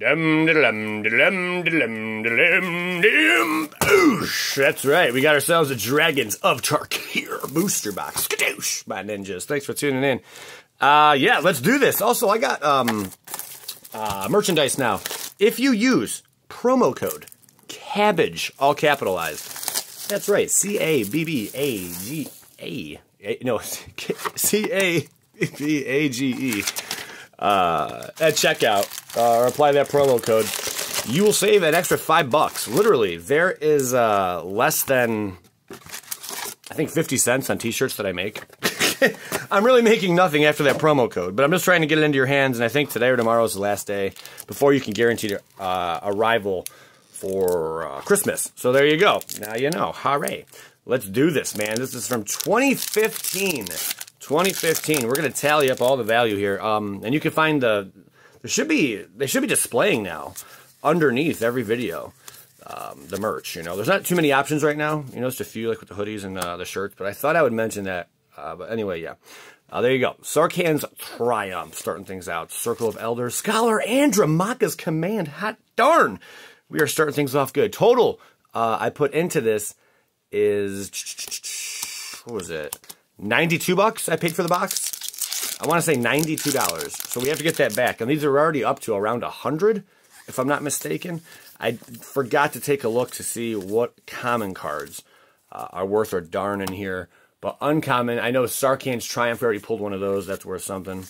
Dum, da-dum, da-dum, da-dum, da-dum, da-dum. Oosh. That's right. We got ourselves a Dragons of Tarkir booster box. Skadoosh, my ninjas. Thanks for tuning in. Uh, yeah, let's do this. Also, I got um, uh, merchandise now. If you use promo code CABBAGE, all capitalized. That's right. C A B B A G A. No, C A B A G E uh, at checkout uh, or apply that promo code, you will save an extra five bucks. Literally, there is uh, less than I think 50 cents on t-shirts that I make. I'm really making nothing after that promo code, but I'm just trying to get it into your hands, and I think today or tomorrow is the last day before you can guarantee your uh, arrival for uh, Christmas. So there you go. Now you know. Hooray. Let's do this, man. This is from 2015. 2015. We're going to tally up all the value here. Um, and you can find the, there should be, they should be displaying now underneath every video. Um, the merch, you know, there's not too many options right now, you know, just a few like with the hoodies and uh, the shirts, but I thought I would mention that. Uh, but anyway, yeah, uh, there you go. Sarkhan's Triumph, starting things out. Circle of Elders, Scholar Andromachus Command. Hot darn, we are starting things off good. Total, uh, I put into this is what was it? 92 bucks I paid for the box. I want to say $92. So we have to get that back. And these are already up to around 100 if I'm not mistaken. I forgot to take a look to see what common cards uh, are worth or darn in here. But uncommon, I know Sarkhan's Triumph already pulled one of those. That's worth something.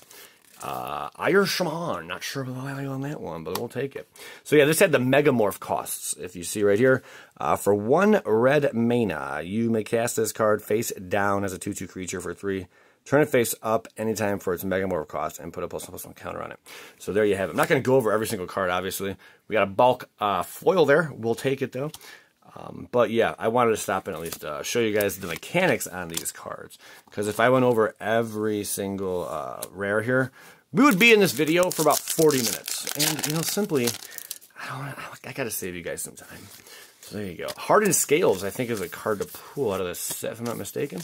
Uh, Shaman, not sure about the value on that one, but we'll take it. So yeah, this had the Megamorph costs, if you see right here. Uh, for one red mana, you may cast this card face down as a 2-2 creature for three. Turn it face up anytime for its Megamorph cost and put a plus one plus one counter on it. So there you have it. I'm not going to go over every single card, obviously. We got a bulk uh, foil there. We'll take it, though. Um, but yeah, I wanted to stop and at least uh, show you guys the mechanics on these cards. Because if I went over every single uh, rare here, we would be in this video for about 40 minutes. And, you know, simply, I, don't I got to save you guys some time. So there you go. Hardened Scales, I think, is a card to pull out of this set, if I'm not mistaken.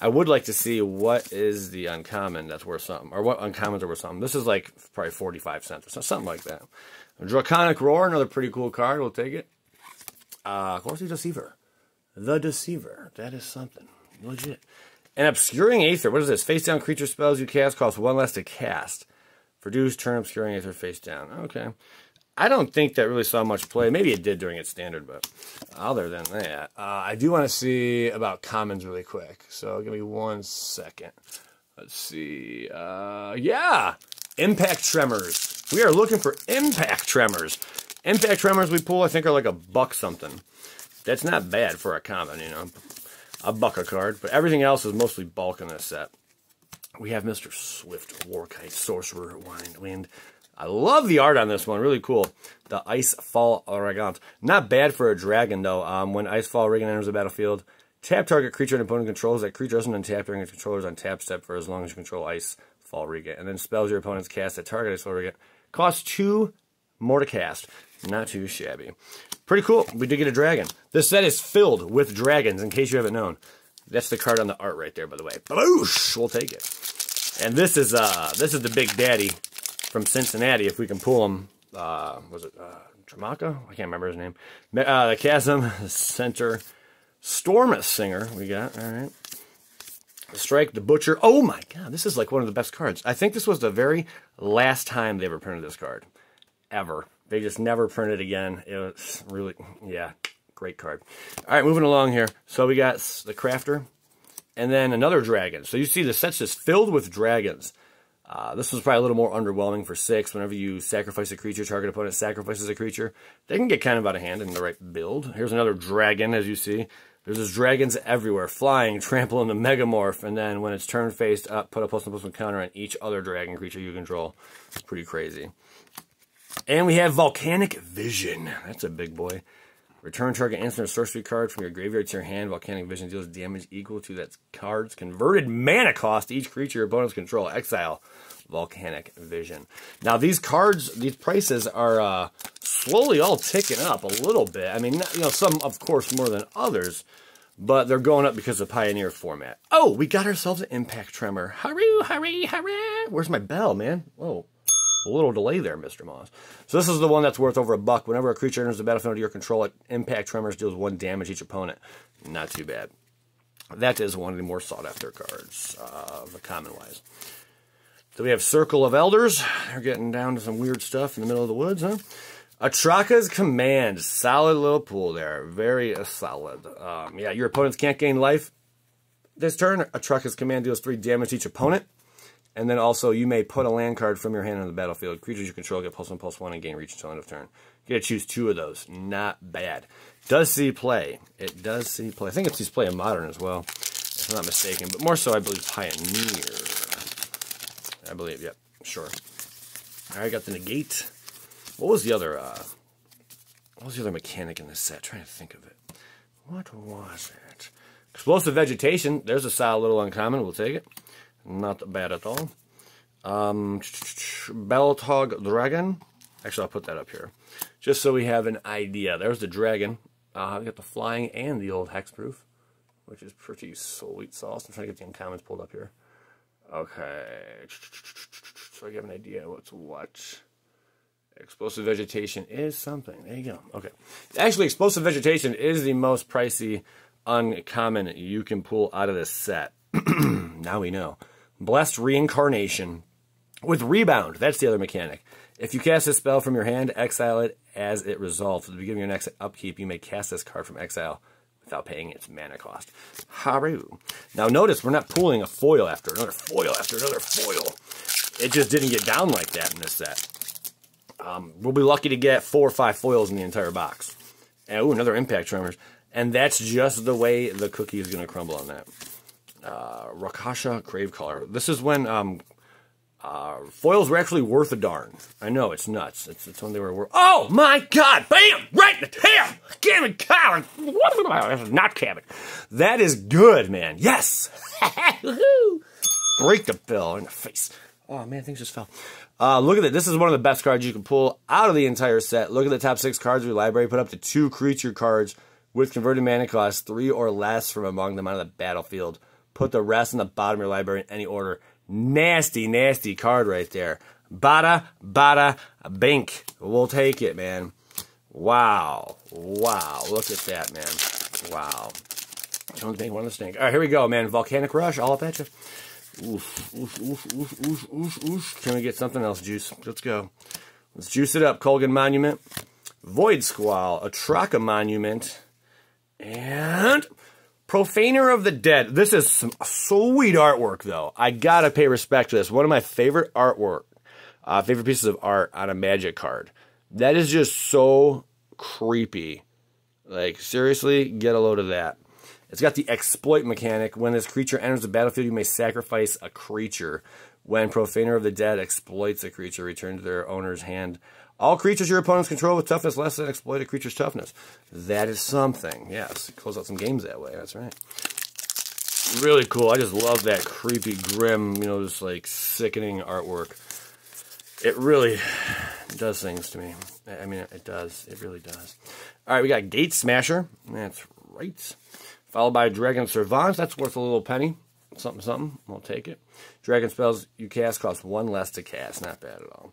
I would like to see what is the uncommon that's worth something, or what uncommons are worth something. This is like probably 45 cents or something like that. Draconic Roar, another pretty cool card. We'll take it. Uh, of course, the Deceiver. The Deceiver. That is something. Legit. An Obscuring Aether. What is this? Face down creature spells you cast cost one less to cast. Produce turn Obscuring Aether face down. Okay. I don't think that really saw much play. Maybe it did during its standard, but other than that, uh, I do want to see about commons really quick. So give me one second. Let's see. Uh, yeah, Impact Tremors. We are looking for Impact Tremors. Impact Tremors we pull, I think, are like a buck something. That's not bad for a common, you know. A buck a card, but everything else is mostly bulk in this set. We have Mr. Swift, Warkite, Sorcerer, Wind, Wind. I love the art on this one, really cool. The Icefall Regent. Not bad for a dragon, though. Um, when Icefall Regent enters the battlefield, tap target creature an opponent controls. That creature doesn't untap during its controller's on tap step for as long as you control Icefall Regent. And then spells your opponent's cast at target Icefall Regent. Costs two more to cast. Not too shabby. Pretty cool. We did get a dragon. This set is filled with dragons, in case you haven't known. That's the card on the art right there, by the way. Bloosh! We'll take it. And this is uh this is the big daddy from Cincinnati, if we can pull him. Uh, was it uh, Tramaca? I can't remember his name. Uh, the Chasm Center Stormus Singer. We got all right. Strike, the Butcher. Oh my God, this is like one of the best cards. I think this was the very last time they ever printed this card, ever. They just never printed again. It was really, yeah, great card. All right, moving along here. So we got the Crafter, and then another dragon. So you see the set's just filled with dragons. Uh, this was probably a little more underwhelming for six. Whenever you sacrifice a creature, target opponent sacrifices a creature. They can get kind of out of hand in the right build. Here's another dragon, as you see. There's just dragons everywhere, flying, trampling the Megamorph, and then when it's turn faced up, put a plus one plus one counter on each other dragon creature you control. It's Pretty crazy. And we have Volcanic Vision. That's a big boy. Return target instant sorcery card from your graveyard to your hand. Volcanic Vision deals damage equal to that card's converted mana cost to each creature your opponents control. Exile Volcanic Vision. Now these cards, these prices are uh, slowly all ticking up a little bit. I mean, you know, some of course more than others, but they're going up because of Pioneer format. Oh, we got ourselves an Impact Tremor. Hurry, hurry, hurry! Where's my bell, man? Whoa. A little delay there, Mr. Moss. So this is the one that's worth over a buck. Whenever a creature enters the battlefield under your control, it impact tremors deals one damage each opponent. Not too bad. That is one of the more sought after cards, uh, the common wise. So we have Circle of Elders. They're getting down to some weird stuff in the middle of the woods, huh? Atraka's Command. Solid little pool there. Very uh, solid. Um, yeah, your opponents can't gain life this turn. Atraka's Command deals three damage each opponent. And then also, you may put a land card from your hand on the battlefield. Creatures you control get plus one, plus one, and gain reach until end of turn. You gotta choose two of those. Not bad. Does see play. It does see play. I think it sees play in Modern as well, if I'm not mistaken. But more so, I believe, Pioneer. I believe, yep, sure. Right, got the Negate. What was the other, uh, what was the other mechanic in this set? I'm trying to think of it. What was it? Explosive Vegetation. There's a solid little uncommon. We'll take it. Not bad at all. Um, Belltoll Dragon. Actually, I'll put that up here. Just so we have an idea. There's the dragon. Uh, we got the flying and the old hexproof, which is pretty sweet sauce. I'm trying to get the uncommons pulled up here. Okay. So I have an idea what's what. Explosive vegetation is something. There you go. Okay. Actually, explosive vegetation is the most pricey uncommon you can pull out of this set. now we know. Blessed Reincarnation with Rebound. That's the other mechanic. If you cast a spell from your hand, exile it as it resolves. At the beginning of your next upkeep, you may cast this card from exile without paying its mana cost. Haru. Now notice we're not pulling a foil after another foil after another foil. It just didn't get down like that in this set. Um, we'll be lucky to get four or five foils in the entire box. And, ooh, another Impact Tremors. And that's just the way the cookie is going to crumble on that. Uh, Rakshasa Gravecaller. This is when um, uh, foils were actually worth a darn. I know, it's nuts. It's, it's when they were worth... Oh, my God! Bam! Right in the tail! Cabin Collar! Not cabin. That is good, man. Yes! Break the bill in the face. Oh, man, things just fell. Uh, look at it. This is one of the best cards you can pull out of the entire set. Look at the top six cards of your library. Put up to two creature cards with converted mana cost, three or less from among them on the battlefield. Put the rest in the bottom of your library in any order. Nasty, nasty card right there. Bada, bada, bink. We'll take it, man. Wow. Wow. Look at that, man. Wow. Don't make one of the stink. All right, here we go, man. Volcanic Rush, all up at you. Oof, oof, oof, oof, oof, oof. Can we get something else, Juice? Let's go. Let's juice it up. Kolaghan Monument. Void Squall. Atraka Monument. And Profaner of the Dead. This is some sweet artwork, though. I gotta pay respect to this. One of my favorite artwork, uh, favorite pieces of art on a Magic card. That is just so creepy. Like, seriously, get a load of that. It's got the exploit mechanic. When this creature enters the battlefield, you may sacrifice a creature. When Profaner of the Dead exploits a creature, return to their owner's hand. All creatures your opponents control with toughness less than exploited creature's toughness. That is something. Yes, close out some games that way. That's right. Really cool. I just love that creepy, grim, you know, just like sickening artwork. It really does things to me. I mean, it does. It really does. All right, we got Gate Smasher. That's right. Followed by Dragon Servant. That's worth a little penny. Something, something. We'll take it. Dragon spells you cast cost one less to cast. Not bad at all.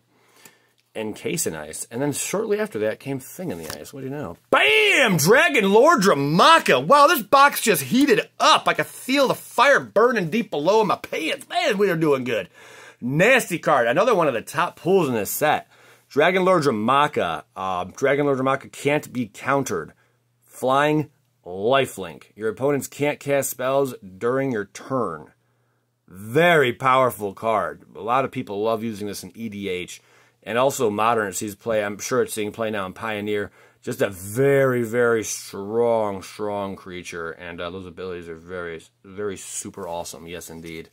Encase in Ice. And then shortly after that came Thing in the Ice. What do you know? BAM! Dragon Lord Dromoka. Wow, this box just heated up. I could feel the fire burning deep below in my pants. Man, we are doing good. Nasty card. Another one of the top pulls in this set. Dragon Lord Dromoka. Uh, Dragon Lord Dromoka can't be countered. Flying lifelink. Your opponents can't cast spells during your turn. Very powerful card. A lot of people love using this in EDH and also modern sees play. I'm sure it's seeing play now in Pioneer. Just a very, very strong, strong creature, and uh, those abilities are very, very super awesome. Yes, indeed.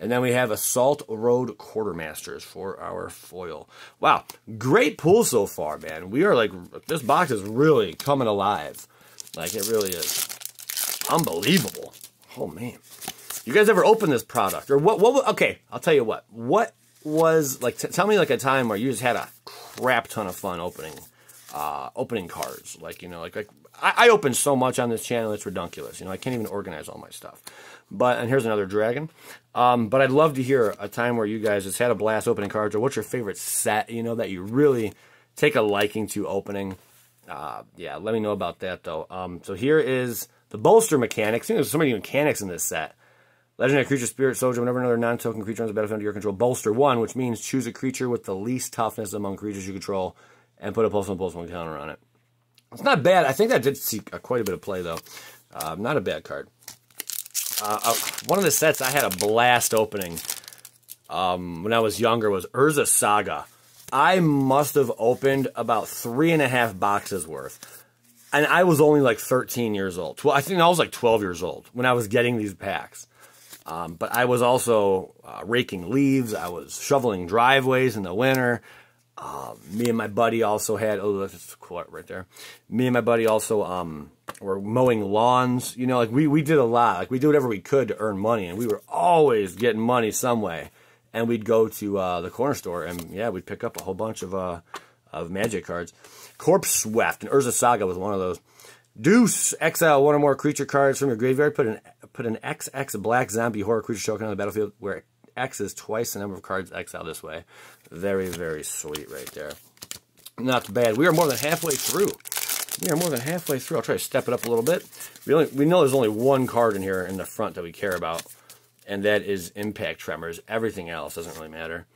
And then we have a Salt Road Quartermasters for our foil. Wow, great pull so far, man. We are like, this box is really coming alive. Like, it really is. Unbelievable. Oh, man. You guys ever open this product? Or what, what, okay, I'll tell you what. What was like? tell me like a time where you just had a crap ton of fun opening uh, opening cards. Like you know, like like I, I open so much on this channel, it's ridiculous. You know, I can't even organize all my stuff. But and here's another dragon. Um, but I'd love to hear a time where you guys just had a blast opening cards, or what's your favorite set? You know that you really take a liking to opening. Uh, yeah, let me know about that though. Um, so here is the bolster mechanics. there's so many mechanics in this set. Legendary creature, spirit soldier. Whenever another non-token creature on the battlefield under your control, bolster one, which means choose a creature with the least toughness among creatures you control, and put a plus one plus one counter on it. It's not bad. I think that did see quite a bit of play though. Uh, not a bad card. Uh, uh, one of the sets I had a blast opening um, when I was younger was Urza's Saga. I must have opened about three and a half boxes worth. And I was only like 13 years old. Well, I think I was like 12 years old when I was getting these packs. Um, but I was also uh, raking leaves. I was shoveling driveways in the winter. Uh, me and my buddy also had, oh, that's right there. Me and my buddy also um, were mowing lawns. You know, like we, we did a lot. Like we did whatever we could to earn money. And we were always getting money some way. And we'd go to uh, the corner store and, yeah, we'd pick up a whole bunch of, uh, of magic cards. Corpseweft and Urza's Saga was one of those. Deuce, exile one or more creature cards from your graveyard. Put an put an XX black zombie horror creature token on the battlefield where X is twice the number of cards exiled this way. Very, very sweet right there. Not bad. We are more than halfway through. We are more than halfway through. I'll try to step it up a little bit. We, only, we know there's only one card in here in the front that we care about, and that is Impact Tremors. Everything else doesn't really matter.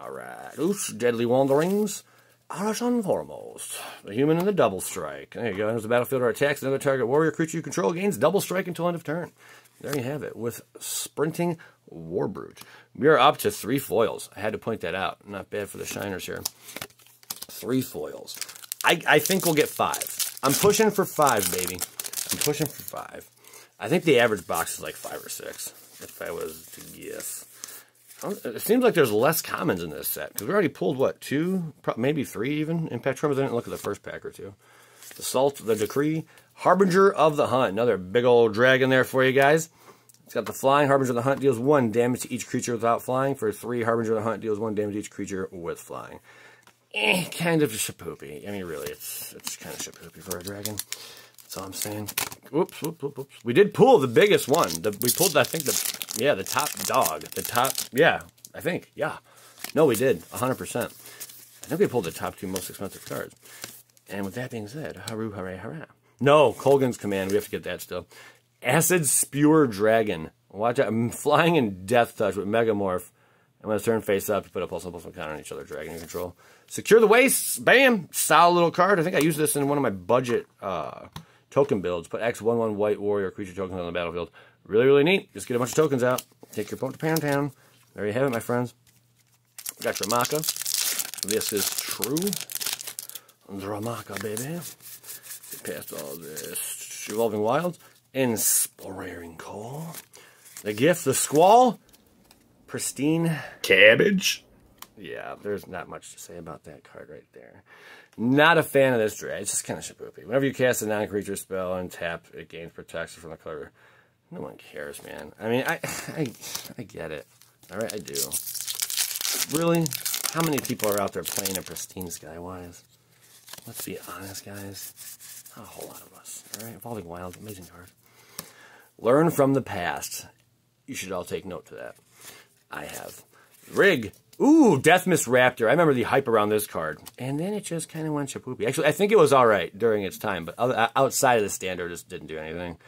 All right. Oops, Deadly Wanderings. First and foremost, the human in the double strike. There you go. As the battlefield or attacks another target warrior creature you control gains double strike until end of turn. There you have it with sprinting Warbrute. We are up to three foils. I had to point that out. Not bad for the shiners here. Three foils. I, I think we'll get five. I'm pushing for five, baby. I'm pushing for five. I think the average box is like five or six, if I was to guess. It seems like there's less commons in this set. Because we already pulled, what, two? Maybe three even? Impact Tremors. I didn't look at the first pack or two. The Salt, the Decree. Harbinger of the Hunt. Another big old dragon there for you guys. It's got the Flying. Harbinger of the Hunt deals one damage to each creature without flying. For three, Harbinger of the Hunt deals one damage to each creature with flying. Eh, kind of shapoopy. I mean, really, it's it's kind of shapoopy for a dragon. That's all I'm saying. Oops, whoops, whoops, whoops. We did pull the biggest one. The, we pulled, I think, the, yeah, the top dog. The top, yeah, I think, yeah. No, we did, 100%. I think we pulled the top two most expensive cards. And with that being said, haru, hooray, hurrah. No, Kolaghan's Command, we have to get that still. Acid Spewer Dragon. Watch out, I'm flying in Death Touch with Megamorph. And when it's turned face up, you put a plus plus one counter on each other dragon control. Secure the waist. Bam! Solid little card. I think I used this in one of my budget uh, token builds. Put X11 White Warrior creature tokens on the battlefield. Really, really neat. Just get a bunch of tokens out. Take your opponent to Pound Town. There you have it, my friends. Got Dromoka. This is true. Dromoka, baby. Get past all this. Evolving Wilds. Inspiring Call. The Gift, the Squall. Pristine. Cabbage. Yeah, there's not much to say about that card right there. Not a fan of this drag. It's just kind of shapoopy. Whenever you cast a non-creature spell and tap, it gains protection from the color. No one cares, man. I mean, I, I, I get it. All right, I do. Really? How many people are out there playing a pristine Skywise? Let's be honest, guys. Not a whole lot of us. All right, Evolving Wild, amazing card. Learn from the past. You should all take note to that. I have. Rig. Ooh, Deathmist Raptor. I remember the hype around this card. And then it just kind of went shapoopy. Actually, I think it was all right during its time, but outside of the standard, it just didn't do anything.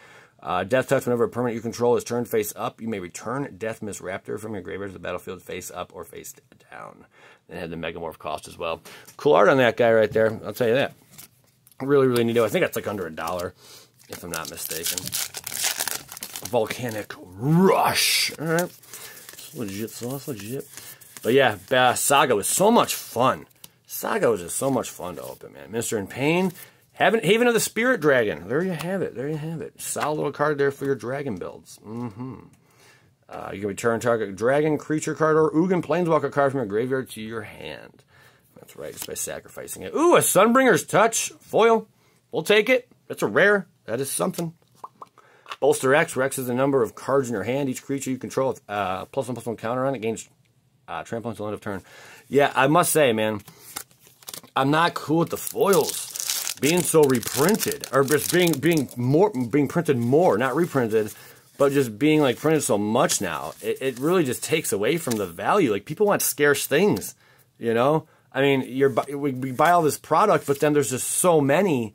Uh, Death Touch, whenever a permanent you control is turned face up, you may return Deathmist Raptor from your graveyard to the battlefield face up or face down. And it had the Megamorph cost as well. Cool art on that guy right there. I'll tell you that. Really, really neat. I think that's like under a dollar, if I'm not mistaken. Volcanic Rush. All right. legit sauce, legit. But yeah, Saga was so much fun. Saga was just so much fun to open, man. Minister in Pain, Haven, Haven of the Spirit Dragon. There you have it. There you have it. Solid little card there for your dragon builds. Mm-hmm. Uh, you can return target dragon, creature card, or Ugin Planeswalker card from your graveyard to your hand. That's right, just by sacrificing it. Ooh, a Sunbringer's Touch foil. We'll take it. That's a rare. That is something. Bolster X. Rex is the number of cards in your hand. Each creature you control, uh, plus one plus one counter on it gains uh, trample until end of turn. Yeah, I must say, man, I'm not cool with the foils being so reprinted or just being being more being printed more, not reprinted, but just being like printed so much now. It, it really just takes away from the value. Like people want scarce things, you know. I mean, you're we, we buy all this product, but then there's just so many.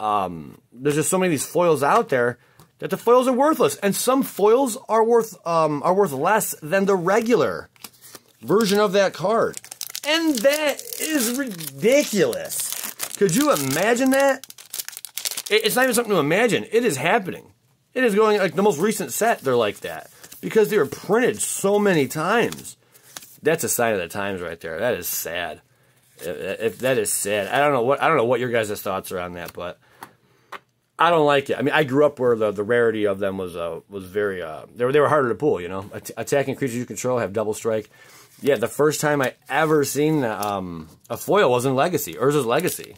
Um, there's just so many of these foils out there that the foils are worthless, and some foils are worth um, are worth less than the regular version of that card. And that is ridiculous. Could you imagine that? It's not even something to imagine. It is happening. It is going like the most recent set, they're like that. Because they were printed so many times. That's a sign of the times right there. That is sad. If, that is sad. I don't know what I don't know what your guys' thoughts are on that, but I don't like it. I mean, I grew up where the, the rarity of them was uh, was very uh, they were they were harder to pull. You know, At attacking creatures you control have double strike. Yeah, the first time I ever seen um, a foil was in Legacy, Urza's Legacy,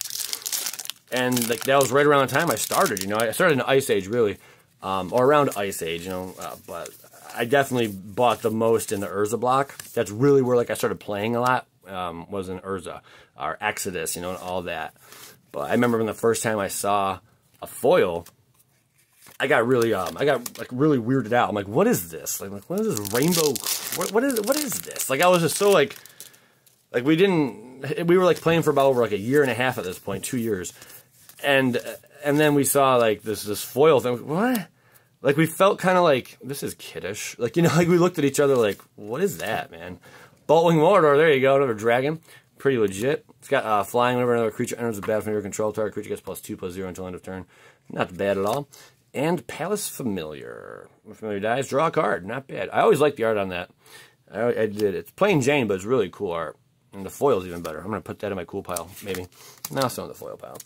and like that was right around the time I started. You know, I started in Ice Age really, um, or around Ice Age. You know, uh, but I definitely bought the most in the Urza block. That's really where like I started playing a lot. Um, was in Urza or Exodus, you know, and all that. But I remember when the first time I saw a foil, I got really um I got like really weirded out. I'm like, what is this? Like, like what is this rainbow? What, what is what is this? Like I was just so like like we didn't we were like playing for about over like a year and a half at this point, two years, and and then we saw like this this foil thing. What? Like we felt kind of like this is kiddish. Like you know, like we looked at each other like, what is that, man? Boltwing Marauder. There you go, another dragon. Pretty legit. It's got uh, flying whenever another creature enters the battlefield under control. Target creature gets plus two plus zero until end of turn. Not bad at all and Palace Familiar. Familiar dies, draw a card. Not bad. I always like the art on that. I, I, did. It's plain Jane, but it's really cool art. And the foil's even better. I'm going to put that in my cool pile, maybe. Now it's on the foil pile.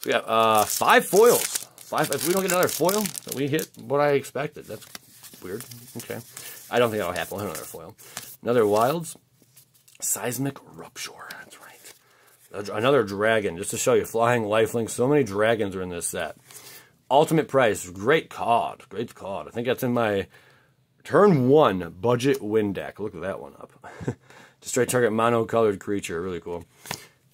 So we got uh, five foils. Five. If we don't get another foil, so we hit what I expected. That's weird. Okay. I don't think that'll happen. We'll another foil. Another Wilds. Seismic Rupture. That's right. Another dragon, just to show you. Flying Lifelink. So many dragons are in this set. Ultimate Price, great card, great card. I think that's in my turn one budget win deck. Look at that one up. Destroy target mono-colored creature, really cool.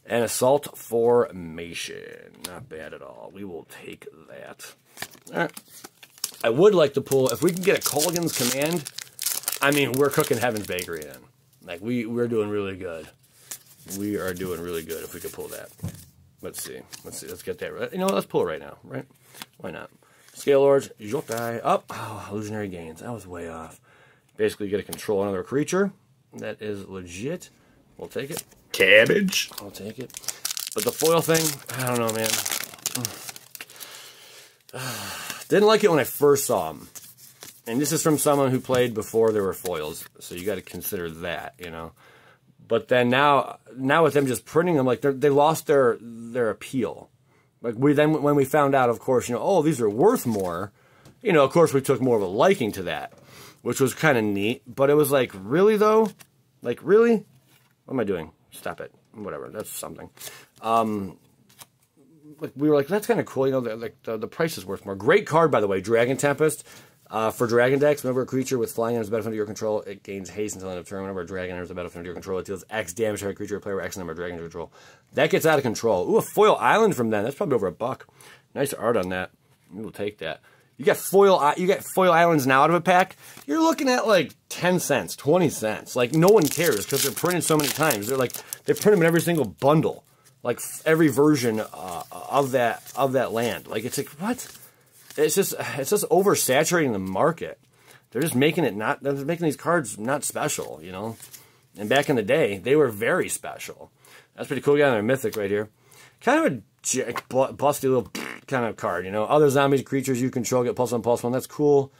And Assault Formation, not bad at all. We will take that. Right. I would like to pull, if we can get a Kolaghan's Command, I mean, we're cooking Heaven's Bakery in. Like, we, we're doing really good. We are doing really good if we could pull that. Let's see. Let's see. Let's get that right. You know? Let's pull it right now, right? Why not? Scale Lords, Jotai, up. Oh, illusionary gains. I was way off. Basically, you get to control another creature. That is legit. We'll take it. Cabbage. I'll take it. But the foil thing, I don't know, man. Didn't like it when I first saw them. And this is from someone who played before there were foils. So you got to consider that, you know. But then now, now with them just printing them, like they lost their their appeal. Like we then when we found out, of course, you know, oh, these are worth more. You know, of course, we took more of a liking to that, which was kind of neat. But it was like, really though, like really, what am I doing? Stop it. Whatever. That's something. Um, like we were like, that's kind of cool. You know, the, like the, the price is worth more. Great card, by the way, Dragon Tempest. Uh, for Dragon decks, whenever a creature with flying enters the battlefield under your control, it gains haste until end of turn. Whenever a dragon enters the battlefield under your control, it deals X damage to a creature or player with X number of dragons control. That gets out of control. Ooh, a foil island from them. That's probably over a buck. Nice art on that. We will take that. You get foil you get foil islands now out of a pack. You're looking at like 10 cents, 20 cents. Like no one cares because they're printed so many times. They're like they print them in every single bundle. Like every version uh, of that of that land. Like it's like what? It's just it's just oversaturating the market. They're just making it not they're making these cards not special, you know. And back in the day, they were very special. That's pretty cool. You got another mythic right here. Kind of a busty little kind of card, you know. Other zombies, creatures you control get plus one, plus one. That's cool.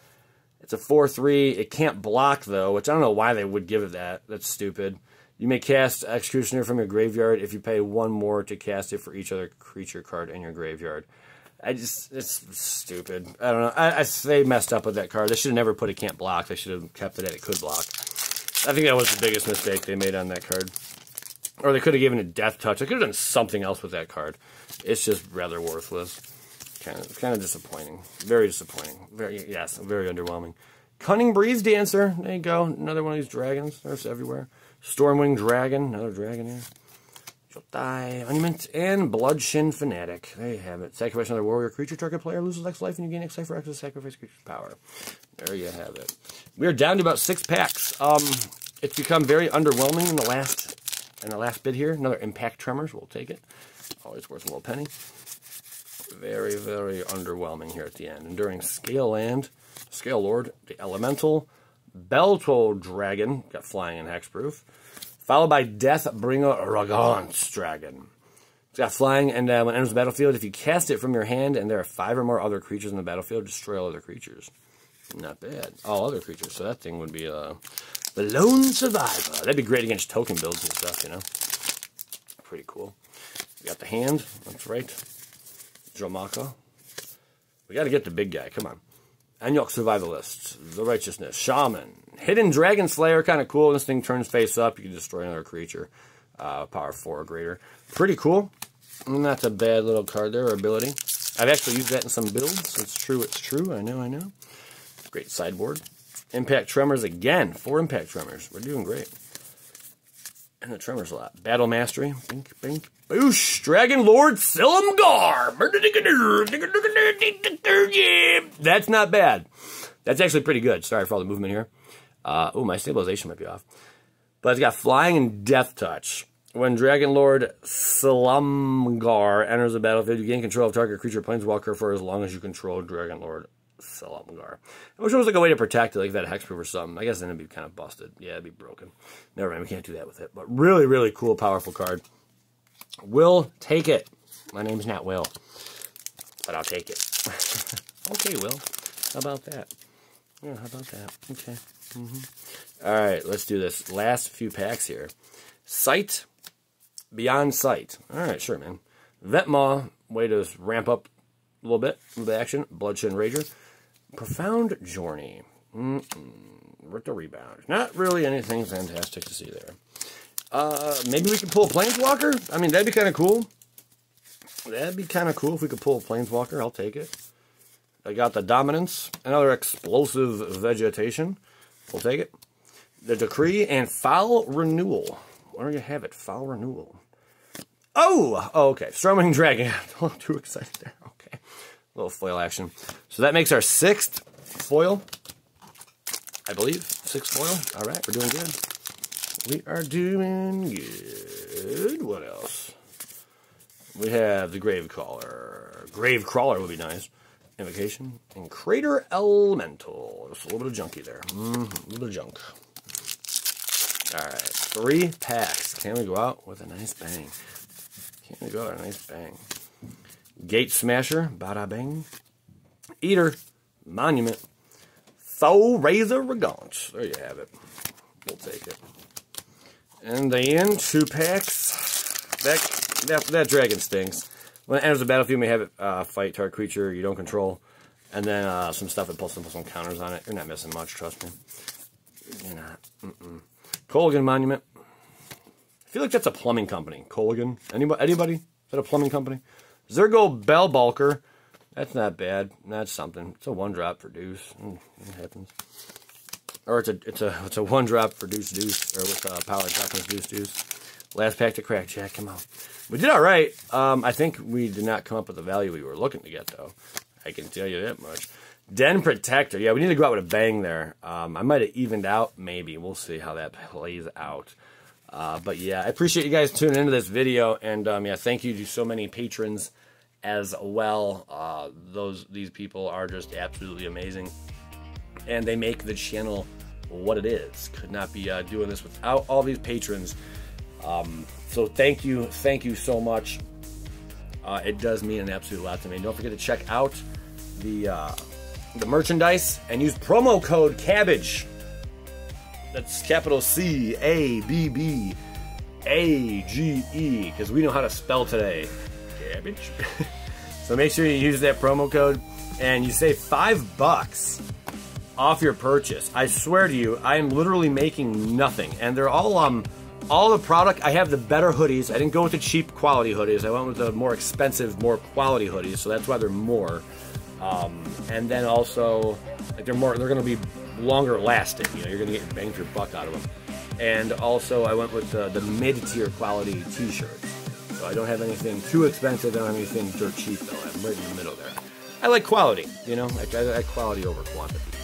It's a 4-3. It can't block, though, which I don't know why they would give it that. That's stupid. You may cast Executioner from your graveyard if you pay one more to cast it for each other creature card in your graveyard. I just, it's stupid. I don't know. I, I, they messed up with that card. They should have never put a can't block. They should have kept it at it could block. I think that was the biggest mistake they made on that card. Or they could have given it death touch. They could have done something else with that card. It's just rather worthless. Kind of, kind of disappointing. Very disappointing. Very, yes, very underwhelming. Cunning Breeze Dancer. There you go. Another one of these dragons. There's everywhere. Stormwing Dragon. Another dragon here. Die Monument and Blood-Chin Fanatic. There you have it. Sacrifice another warrior creature. Target player loses X life and you gain X life for X sacrifice creature's power. There you have it. We are down to about six packs. Um, it's become very underwhelming in the last in the last bit here. Another Impact Tremors. We'll take it. Always worth a little penny. Very, very underwhelming here at the end. Enduring Scale Land, Scale Lord, the Elemental, Belltoll Dragon, got flying and hexproof followed by Deathbringer Ragance Dragon. It's got flying, and uh, when it enters the battlefield, if you cast it from your hand and there are five or more other creatures in the battlefield, destroy all other creatures. Not bad. All other creatures. So that thing would be uh, the Lone Survivor. That'd be great against token builds and stuff, you know. Pretty cool. We got the hand. That's right. Dromoka. We got to get the big guy. Come on. Ainok Survivalist. The Righteousness. Shaman. Hidden Dragon Slayer, kind of cool. This thing turns face up. You can destroy another creature. Uh, power 4 or greater. Pretty cool. Not a bad little card there, or ability. I've actually used that in some builds. It's true, it's true. I know, I know. Great sideboard. Impact Tremors again. Four Impact Tremors. We're doing great. And the Tremors a lot. Battle Mastery. Bink, bink, boosh. Dragon Lord Silumgar. That's not bad. That's actually pretty good. Sorry for all the movement here. Uh, oh, my stabilization might be off. But it's got Flying and Death Touch. When Dragon Lord Silumgar enters the battlefield, you gain control of target creature planeswalker for as long as you control Dragon Lord Silumgar. I wish it was like a way to protect it, like that hexproof or something. I guess then it'd be kind of busted. Yeah, it'd be broken. Never mind, we can't do that with it. But really, really cool, powerful card. Will take it. My name's not Will, but I'll take it. okay, Will. How about that? Yeah, how about that? Okay. Mm -hmm. All right, let's do this. Last few packs here. Sight, Beyond Sight. All right, sure, man. Vetmaw, way to ramp up a little bit with the action. Bloodshed Rager. Profound Journey. Mm -mm. The rebound. Not really anything fantastic to see there. Uh, maybe we could pull a Planeswalker? I mean, that'd be kind of cool. That'd be kind of cool if we could pull a Planeswalker. I'll take it. I got the Dominance, another explosive vegetation. We'll take it. The Decree and Foul Renewal. Where do you have it? Foul Renewal. Oh! oh okay. Storming Dragon. Don't too excited there. Okay. A little foil action. So that makes our sixth foil. I believe. Sixth foil. All right. We're doing good. We are doing good. What else? We have the Grave Crawler. Grave Crawler would be nice. Invocation, and Crater Elemental. Just a little bit of junky there. Mm -hmm, a little junk. Alright, three packs. Can we go out with a nice bang? Can we go out with a nice bang? Gate Smasher, Bada Bang. Eater, Monument. Foe Razor Ragance. There you have it. We'll take it. And then two packs. That, that, that dragon stings. When it enters the battlefield, you may have it uh, fight target creature you don't control, and then uh, some stuff that pulls some, some counters on it. You're not missing much, trust me. You're not. Mm -mm. Kolaghan Monument. I feel like that's a plumbing company. Kolaghan. Anybody? Anybody? Is that a plumbing company? Zurgo Bellstriker. That's not bad. That's something. It's a one drop for deuce. Mm, it happens. Or it's a it's a it's a one drop for deuce deuce or with uh, power dropping deuce deuce. Last pack to crack, Jack. Come on. We did all right. Um, I think we did not come up with the value we were looking to get, though. I can tell you that much. Den Protector. Yeah, we need to go out with a bang there. Um, I might have evened out, maybe. We'll see how that plays out. Uh, but yeah, I appreciate you guys tuning into this video, and um, yeah, thank you to so many patrons as well. Uh, those these people are just absolutely amazing, and they make the channel what it is. Could not be uh, doing this without all these patrons. Um, so thank you, thank you so much. Uh, it does mean an absolute lot to me. Don't forget to check out the uh, the merchandise and use promo code CABBAGE. That's capital C A B B A G E because we know how to spell today. Cabbage. so make sure you use that promo code and you save five bucks off your purchase. I swear to you, I am literally making nothing, and they're all um all the product, I have the better hoodies. I didn't go with the cheap quality hoodies. I went with the more expensive, more quality hoodies, so that's why they're more. Um, and then also, like they're more, they're going to be longer lasting. You know, you're going to get bang for your buck out of them. And also, I went with the, the mid-tier quality t-shirts. So I don't have anything too expensive. I don't have anything dirt cheap though. I'm right in the middle there. I like quality, you know. I, I like quality over quantity.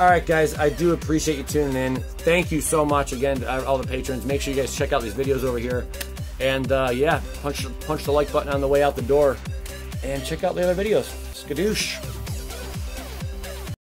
All right, guys, I do appreciate you tuning in. Thank you so much again to all the patrons. Make sure you guys check out these videos over here. And uh, yeah, punch punch the like button on the way out the door, and check out the other videos. Skadoosh.